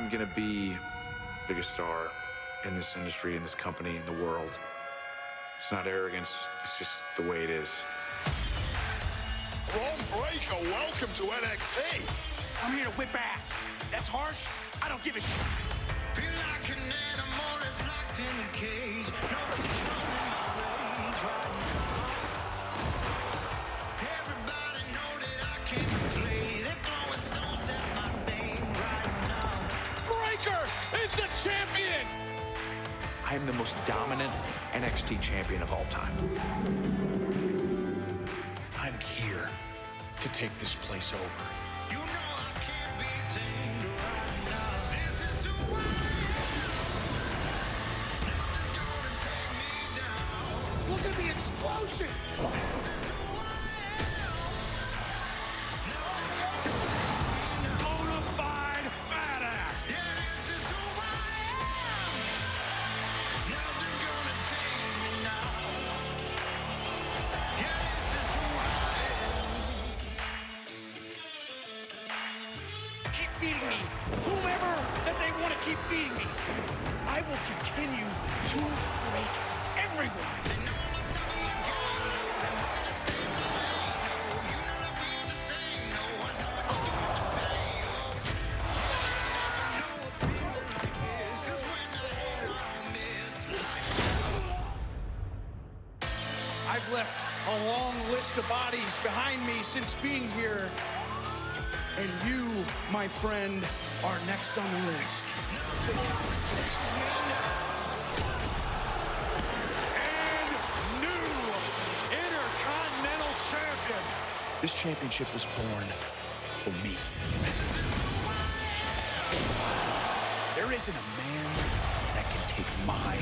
I'm gonna be the biggest star in this industry, in this company, in the world. It's not arrogance, it's just the way it is. Bron Breakker, welcome to NXT. I'm here to whip ass. That's harsh. I don't give a shit. Feel like an animal that's locked in a cage. No controlling my rage right now. Breakker is the champion. I am the most dominant NXT champion of all time. I'm here to take this place over. You know I can't be tamed right now. This is who I am. Nothing's gonna take me down. Look at the explosion. Feeding me. Whomever that they want to keep feeding me. I will continue to break everyone. They know I'm top of my game. No, they want me to stay in my lane. No, you know that we ain't the same. No, I know what you do to pay. Know a feeling like this. 'Cause when I hit, I don't miss. Like I've left a long list of bodies behind me since being here. And you, my friend, are next on the list. And new Intercontinental Champion. This championship was born for me. There isn't a man that can take my